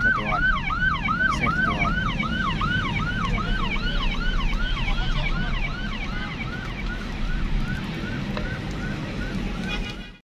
certa hora, certa hora.